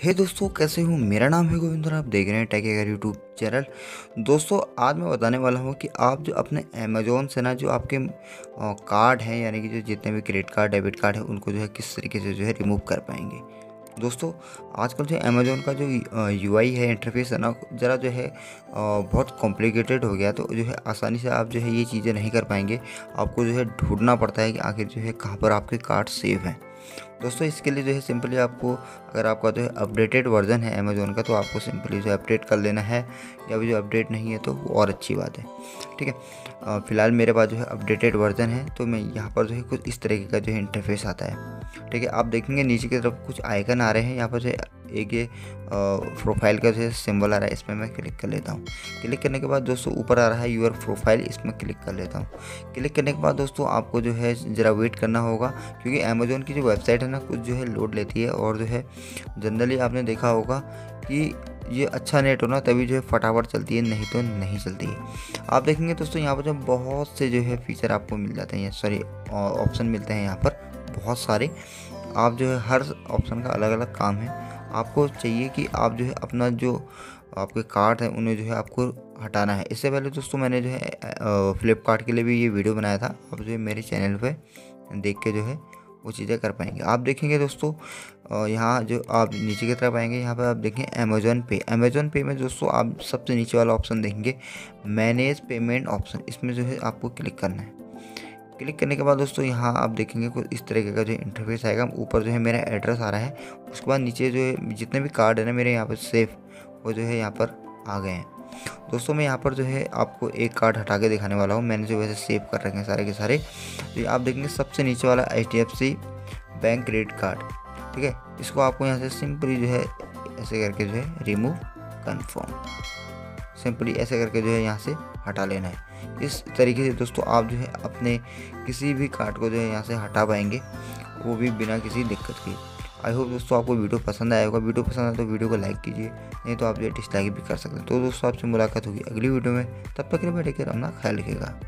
हे hey दोस्तों, कैसे हूँ? मेरा नाम है गोविंद और आप देख रहे हैं टेक एगर यूट्यूब चैनल दोस्तों, आज मैं बताने वाला हूँ कि आप जो अपने अमेजोन से ना जो आपके कार्ड हैं, यानी कि जो जितने भी क्रेडिट कार्ड डेबिट कार्ड है, उनको जो है किस तरीके से जो है रिमूव कर पाएँगे। दोस्तों, आजकल जो अमेज़ोन का जो UI है इंटरफेस है ना, ज़रा जो है बहुत कॉम्प्लिकेटेड हो गया तो जो है आसानी से आप जो है ये चीज़ें नहीं कर पाएँगे। आपको जो है ढूंढना पड़ता है कि आखिर जो है कहाँ पर आपके कार्ड सेव हैं। दोस्तों, इसके लिए जो है सिंपली आपको, अगर आपका जो है अपडेटेड वर्जन है अमेज़ोन का तो आपको सिंपली जो अपडेट कर लेना है। या अभी जो अपडेट नहीं है तो वो और अच्छी बात है। ठीक है? फ़िलहाल मेरे पास जो है अपडेटेड वर्जन है तो मैं यहाँ पर जो है कुछ इस तरीके का जो है इंटरफेस आता है। ठीक है? आप देखेंगे नीचे की तरफ़ कुछ आइकन आ रहे हैं, यहाँ पर जो है एक ये प्रोफ़ाइल का जो सिंबल आ रहा है, इसमें मैं क्लिक कर लेता हूँ। क्लिक करने के बाद दोस्तों ऊपर आ रहा है यूर प्रोफ़ाइल इसमें क्लिक कर लेता हूँ। क्लिक करने के बाद दोस्तों आपको जो है ज़रा वेट करना होगा, क्योंकि अमेज़ोन की जो वेबसाइट है ना, कुछ जो है लोड लेती है और जो है जनरली आपने देखा होगा कि ये अच्छा नेट हो ना, तभी जो है फटाफट चलती है, नहीं तो नहीं चलती है। आप देखेंगे दोस्तों यहाँ पर जो बहुत से जो है फीचर आपको मिल जाते हैं सॉरी ऑप्शन मिलते हैं यहाँ पर, बहुत सारे। आप जो है हर ऑप्शन का अलग अलग काम है। आपको चाहिए कि आप जो है अपना जो आपके कार्ड है, उन्हें जो है आपको हटाना है। इससे पहले दोस्तों मैंने जो है फ्लिपकार्ट के लिए भी ये वीडियो बनाया था। आप जो है मेरे चैनल पे देख के जो है वो चीज़ें कर पाएँगे। आप देखेंगे दोस्तों यहाँ जो आप नीचे की तरफ़ आएँगे, यहाँ पर आप देखें अमेजोन पे अमेजोन पे में दोस्तों आप सबसे नीचे वाला ऑप्शन देखेंगे मैनेज पेमेंट ऑप्शन। इसमें जो है आपको क्लिक करना है। क्लिक करने के बाद दोस्तों यहाँ आप देखेंगे कुछ इस तरीके का जो इंटरफेस आएगा। ऊपर जो है मेरा एड्रेस आ रहा है। उसके बाद नीचे जो है जितने भी कार्ड है ना मेरे यहाँ पर सेफ़ वो जो है यहाँ पर आ गए हैं। दोस्तों मैं यहाँ पर जो है आपको एक कार्ड हटा के दिखाने वाला हूँ। मैंने जो वैसे सेव कर रखे हैं सारे के सारे। तो आप देखेंगे सबसे नीचे वाला एच बैंक क्रेडिट कार्ड ठीक है? इसको आपको यहाँ से सिंपली जो है ऐसे करके जो है रिमूव कन्फर्म सिंपली ऐसे करके जो है यहाँ से हटा लेना है। इस तरीके से दोस्तों आप जो है अपने किसी भी कार्ड को जो है यहाँ से हटा पाएँगे, वो भी बिना किसी दिक्कत के। आई होप दोस्तों आपको वीडियो पसंद आया होगा। वीडियो पसंद आए तो वीडियो को लाइक कीजिए, नहीं तो आप जो डिसलाइक भी कर सकते हैं। तो दोस्तों आपसे मुलाकात होगी अगली वीडियो में। तब तक के लिए बैठे अपना ख्याल रखिएगा।